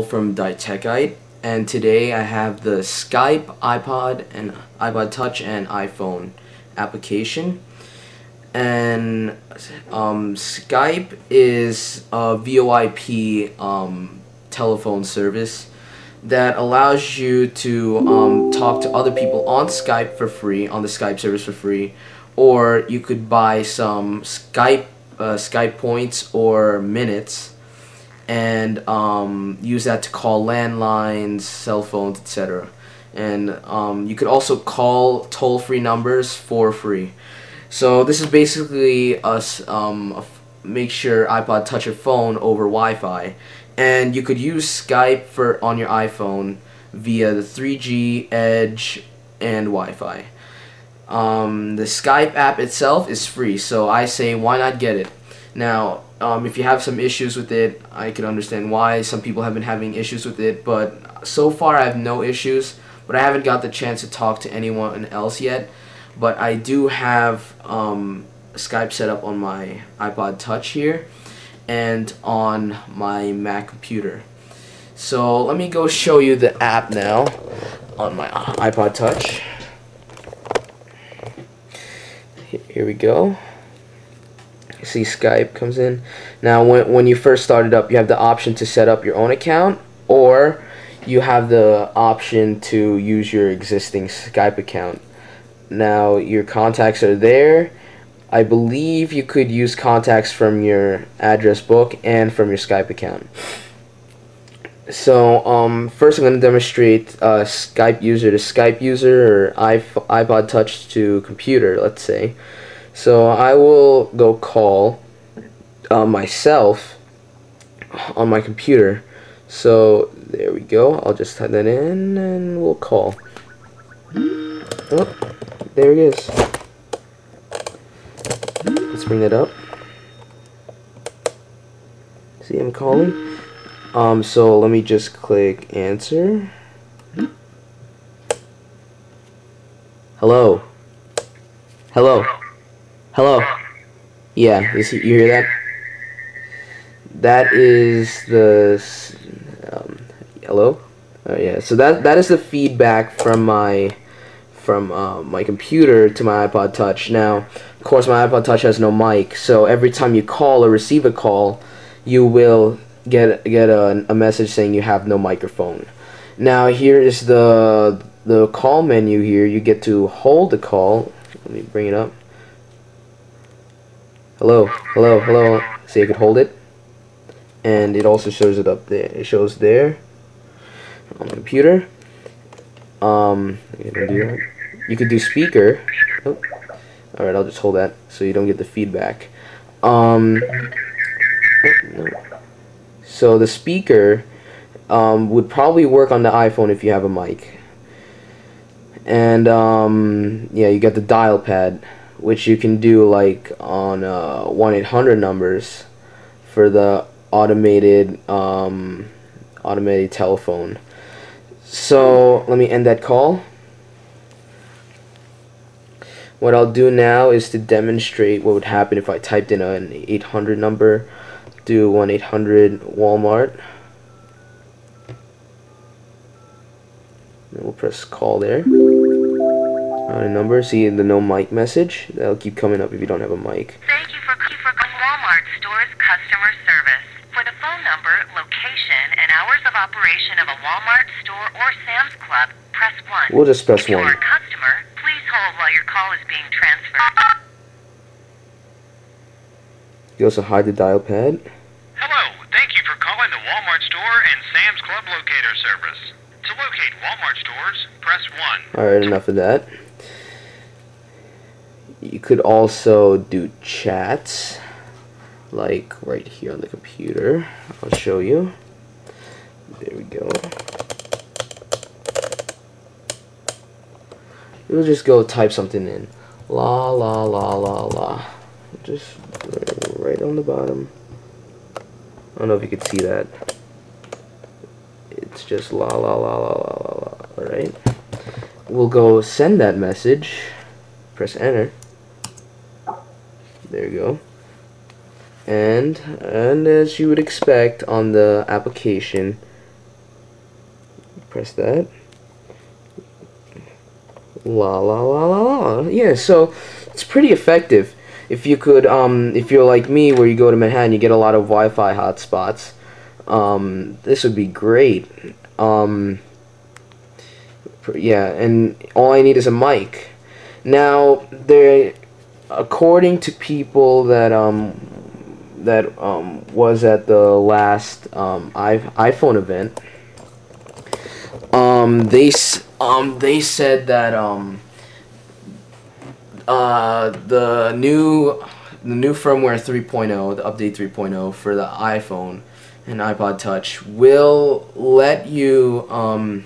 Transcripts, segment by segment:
from Ditechite and today I have the Skype, iPod, and iPod Touch and iPhone application. And um, Skype is a VoIP um, telephone service that allows you to um, talk to other people on Skype for free, on the Skype service for free, or you could buy some Skype uh, Skype points or minutes and um, use that to call landlines, cell phones, etc. And um, you could also call toll-free numbers for free. So this is basically us um, make sure iPod touch your phone over Wi-Fi, and you could use Skype for on your iPhone via the 3G, Edge, and Wi-Fi. Um, the Skype app itself is free, so I say why not get it. Now, um, if you have some issues with it, I can understand why. Some people have been having issues with it, but so far I have no issues. But I haven't got the chance to talk to anyone else yet. But I do have um, Skype set up on my iPod Touch here and on my Mac computer. So let me go show you the app now on my iPod Touch. Here we go see Skype comes in. Now when, when you first start it up you have the option to set up your own account or you have the option to use your existing Skype account. Now your contacts are there. I believe you could use contacts from your address book and from your Skype account. So um, first I'm going to demonstrate uh, Skype user to Skype user or iPod Touch to computer, let's say. So I will go call uh, myself on my computer. So there we go. I'll just type that in and we'll call. Oh, there is. Let's bring that up. See, I'm calling. Um, so let me just click answer. Hello. Hello. Hello. Yeah, you, hear that? That is the um, hello. Oh yeah, so that that is the feedback from my from uh, my computer to my iPod Touch. Now, of course, my iPod Touch has no mic, so every time you call or receive a call, you will get get a, a message saying you have no microphone. Now, here is the the call menu. Here, you get to hold the call. Let me bring it up. Hello, hello, hello. See, I could hold it. And it also shows it up there. It shows there on the computer. Um, you could do speaker. Oh. Alright, I'll just hold that so you don't get the feedback. Um, so the speaker um, would probably work on the iPhone if you have a mic. And um, yeah, you got the dial pad which you can do like on uh, 1-800 numbers for the automated um, automated telephone. So let me end that call. What I'll do now is to demonstrate what would happen if I typed in an 800 number, do 1-800 Walmart. And we'll press call there uh, number. See the no mic message. That'll keep coming up if you don't have a mic. Thank you for, for Walmart Stores customer service. For the phone number, location, and hours of operation of a Walmart store or Sam's Club, press 1. We'll just press if 1. If you are a customer, please hold while your call is being transferred. You also hide the dial pad. Hello, thank you for calling the Walmart store and Sam's Club locator service. To locate Walmart stores, press 1. Alright, enough of that. You could also do chats, like right here on the computer. I'll show you. There we go. You'll just go type something in. La la la la la. Just right on the bottom. I don't know if you can see that. It's just la la la la la la la. Alright. We'll go send that message. Press enter. There you go. And and as you would expect on the application, press that. La la la la la. Yeah, so it's pretty effective. If you could, um, if you're like me, where you go to Manhattan, you get a lot of Wi-Fi hotspots. Um, this would be great. Um, yeah, and all I need is a mic. Now, there, according to people that um, that um, was at the last um, iPhone event, um, they um, they said that um, uh, the new the new firmware 3.0, the update 3.0 for the iPhone and iPod Touch will let you um,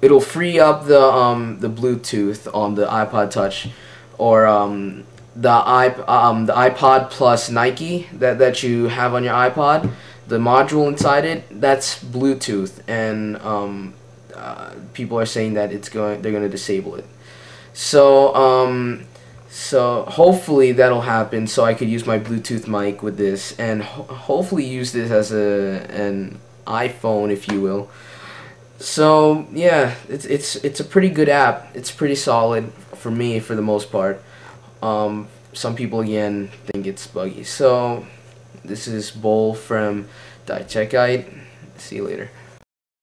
it'll free up the um, the Bluetooth on the iPod Touch or um, the iP um, the iPod Plus Nike that that you have on your iPod the module inside it that's Bluetooth and um, uh, people are saying that it's going they're going to disable it. So um, so hopefully that'll happen so I could use my Bluetooth mic with this and ho hopefully use this as a an iPhone if you will so yeah it's it's it's a pretty good app it's pretty solid for me for the most part um, some people again think it's buggy so this is Bol from Ditechite. See you later.